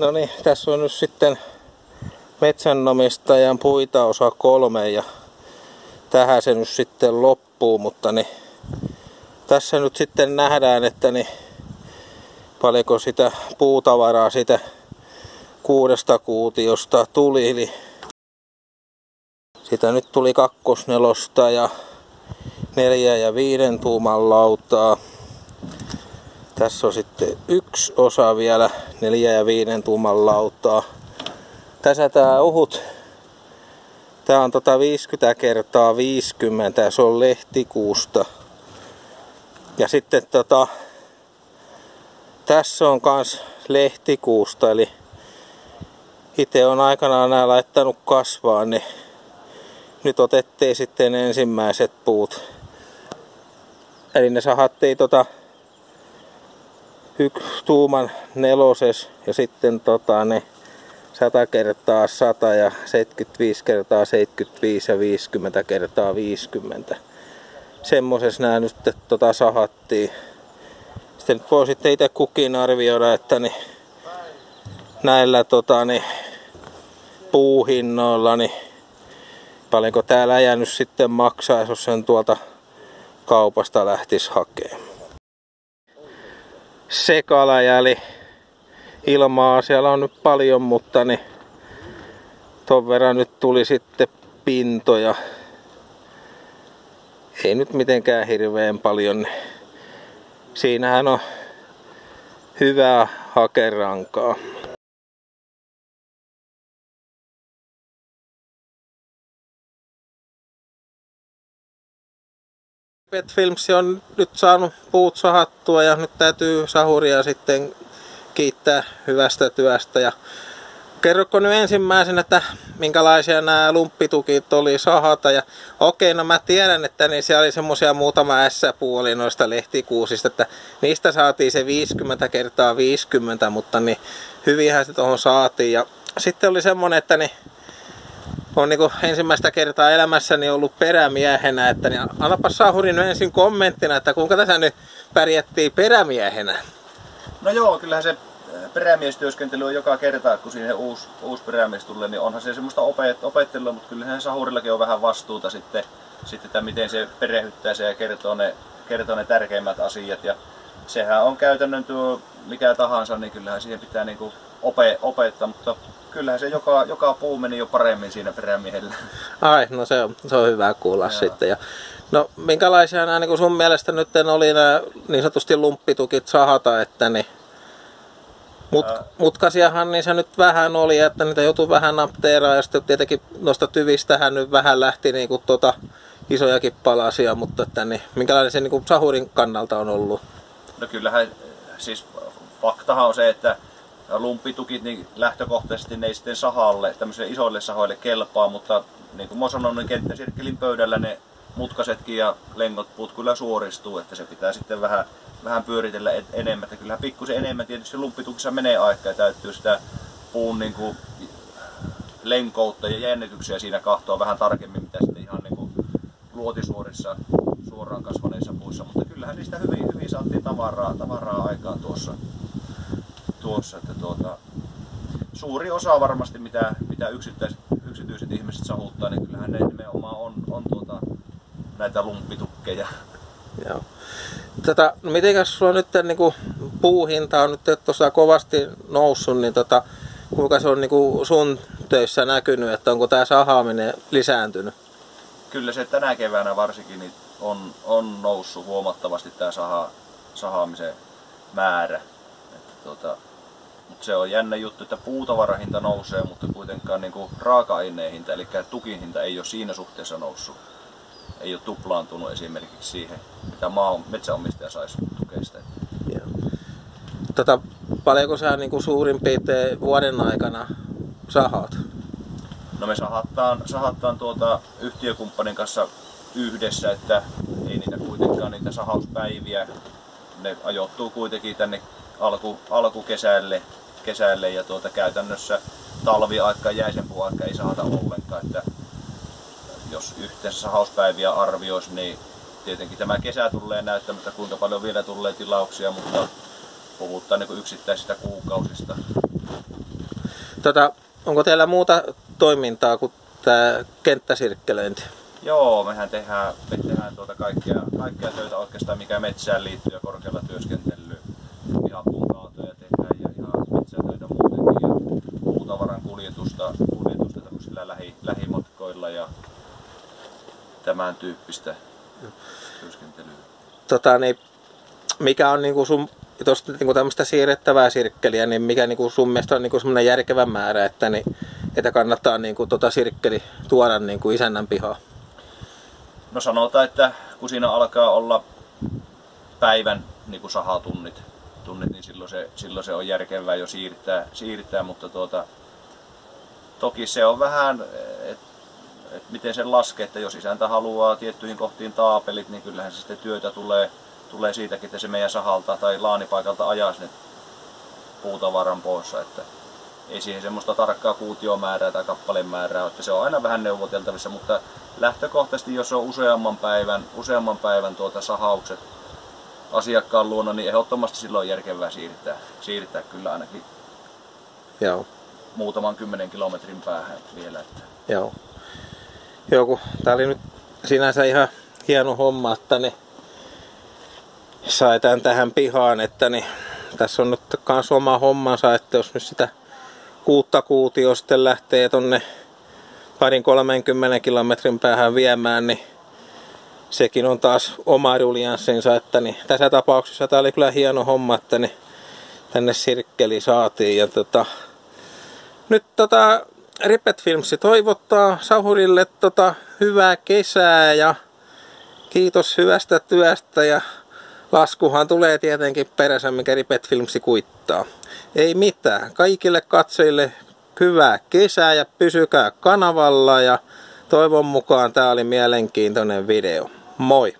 No niin, tässä on nyt sitten metsänomistajan puita osa kolme ja tähän se nyt sitten loppuu, mutta niin tässä nyt sitten nähdään, että niin paljonko sitä puutavaraa sitä kuudesta kuutiosta tuli. Eli sitä nyt tuli kakkosnelosta ja neljä ja viiden tuuman lautaa. Tässä on sitten yksi osa vielä neljä ja viiden tuuman lautaa. Tässä tää uhut. Tää on tota 50 kertaa 50 ja se on lehtikuusta. Ja sitten tota, tässä on kans lehtikuusta, eli itse on aikanaan nämä laittanut kasvaa, niin nyt otettiin sitten ensimmäiset puut. Eli ne sahattiin tota yksi tuuman neloses ja sitten tota ne 100 kertaa 100 ja 75 kertaa 75 ja 50 kertaa 50. Semmosessa nämä nyt tota sahattiin. Sitten nyt voi sitten itse kukin arvioida, että niin näillä tota, niin, puuhinnoilla, niin paljonko täällä jäänyt sitten maksaa, jos sen tuolta kaupasta lähtis hakemaan. Sekalajäli ilmaa siellä on nyt paljon, mutta niin ton verran nyt tuli sitten pintoja. Ei nyt mitenkään hirveän paljon. Siinähän on hyvää hakerankaa. Pet Films on nyt saanut puut sahattua ja nyt täytyy sahuria sitten kiittää hyvästä työstä. Ja kerroko nyt ensimmäisen, että minkälaisia nämä lumppitukit oli sahata. Ja okei, no mä tiedän, että niin siellä oli semmosia muutama S-puoli noista lehtikuusista, että niistä saatiin se 50 kertaa 50, mutta niin hyvinhän se tuohon saatiin. Ja sitten oli semmonen, että niin on niin ensimmäistä kertaa elämässäni ollut perämiehenä, että niin annapa Sahuri nyt ensin kommenttina, että kuinka tässä nyt pärjättiin perämiehenä. No joo, kyllähän se perämiestyöskentely on joka kerta, kun siihen uusi, uusi perämies tulee, niin onhan se semmoista opet, opettelua, mutta kyllähän Sahurillakin on vähän vastuuta sitten, sitten että miten se perehyttää se ja kertoo ne, kertoo ne tärkeimmät asiat. Ja sehän on käytännön tuo mikä tahansa, niin kyllähän siihen pitää niinku ope, opettaa, mutta kyllähän se joka, joka puu meni jo paremmin siinä perämiehellä. Ai, no se on, se on hyvä kuulla Joo. sitten. Ja, no minkälaisia nämä niin sun mielestä nyt oli nämä niin sanotusti lumppitukit sahata, että niin Mut, mutkasiahan niin se nyt vähän oli, että niitä joutui vähän napteeraan ja sitten tietenkin noista tyvistähän nyt vähän lähti niin kuin tota, isojakin palasia, mutta että niin, minkälainen se niin kuin sahurin kannalta on ollut? No kyllähän, siis faktahan on se, että lumppitukit niin lähtökohtaisesti ne ei sitten sahalle, tämmöisille isoille sahoille kelpaa, mutta niin kuin mä sanon, niin kenttäsirkkelin pöydällä ne mutkasetkin ja lengot puut kyllä suoristuu, että se pitää sitten vähän, vähän pyöritellä enemmän. Että kyllähän pikkusen enemmän tietysti lumppitukissa menee aikaa ja täytyy sitä puun niin kuin lenkoutta ja jännityksiä siinä kahtoa vähän tarkemmin, mitä sitten ihan niin kuin luotisuorissa suoraan kasvaneissa puissa, mutta kyllähän niistä hyvin, hyvin saatiin tavaraa, tavaraa aikaan tuossa tuossa. Että tuota, suuri osa varmasti, mitä, mitä yksittäiset, yksityiset ihmiset sahuttaa, niin kyllähän ne nimenomaan on, on tuota, näitä lumppitukkeja. Joo. Tätä, no mitenkäs sulla nyt niin kuin, puuhinta on nyt tuossa kovasti noussut, niin tota, kuinka se on niin kuin sun töissä näkynyt, että onko tämä sahaaminen lisääntynyt? Kyllä se tänä keväänä varsinkin niin on, on noussut huomattavasti tämä saha, sahaamisen määrä. Että tuota, mutta se on jännä juttu, että puutavarahinta nousee, mutta kuitenkaan niin raaka-aineen hinta, eli tukin hinta ei ole siinä suhteessa noussut. Ei ole tuplaantunut esimerkiksi siihen, mitä maa, metsäomistaja saisi tukeista. Tota, paljonko sä niin kuin suurin piirtein vuoden aikana sahat? No me sahattaan, sahattaan tuota yhtiökumppanin kanssa yhdessä, että ei niitä kuitenkaan niitä sahauspäiviä, ne ajoittuu kuitenkin tänne alku, alkukesälle kesälle ja tuota käytännössä talviaika ja jäisenpuuaika ei saada ollenkaan. Että jos yhteensä hauspäiviä arvioisi, niin tietenkin tämä kesä tulee näyttämättä kuinka paljon vielä tulee tilauksia, mutta puhutaan niin yksittäisistä kuukausista. Tota, onko teillä muuta toimintaa kuin tämä kenttäsirkkelöinti? Joo, mehän tehdään, me tehdään tuota kaikkea, kaikkea töitä oikeastaan, mikä metsään liittyy ja korkealla työskentelyyn. Pihapuun kaatoja tehdään ja ihan metsätöitä muutenkin ja puutavaran kuljetusta, kuljetusta tämmöisillä lähi, lähimatkoilla ja tämän tyyppistä työskentelyä. Tota, niin, mikä on niinku sun tuosta niinku tämmöistä siirrettävää sirkkeliä, niin mikä niinku sun mielestä on niinku semmoinen järkevä määrä, että, niin, että kannattaa niinku tota sirkkeli tuoda niinku isännän pihaan? No sanotaan, että kun siinä alkaa olla päivän niin kuin sahatunnit, tunnit, niin silloin se, silloin se on järkevää jo siirtää, siirtää mutta tuota, toki se on vähän, että et miten sen laskee, että jos isäntä haluaa tiettyihin kohtiin taapelit, niin kyllähän se sitten työtä tulee, tulee siitäkin, että se meidän sahalta tai laanipaikalta ajaa sinne puutavaran pois. Että ei siihen semmoista tarkkaa kuutiomäärää tai kappaleen määrää, että se on aina vähän neuvoteltavissa, mutta lähtökohtaisesti jos on useamman päivän, useamman päivän tuota sahaukset asiakkaan luona, niin ehdottomasti silloin on järkevää siirtää, siirtää kyllä ainakin Joo. Muutaman kymmenen kilometrin päähän vielä. Että. Joo. Joo, kun tää oli nyt sinänsä ihan hieno homma, että ne sai tähän pihaan, että niin tässä on nyt kans oma hommansa, että jos nyt sitä kuutta kuutio sitten lähtee tonne parin 30 kilometrin päähän viemään, niin sekin on taas oma rulianssinsa, että niin tässä tapauksessa tämä oli kyllä hieno homma, että niin tänne sirkkeli saatiin ja tota, nyt tota, Ripet Filmsi toivottaa Sahurille tota, hyvää kesää ja kiitos hyvästä työstä ja laskuhan tulee tietenkin perässä, mikä Ripet Filmsi kuittaa. Ei mitään. Kaikille katsojille hyvää kesää ja pysykää kanavalla ja toivon mukaan tämä oli mielenkiintoinen video. Moi!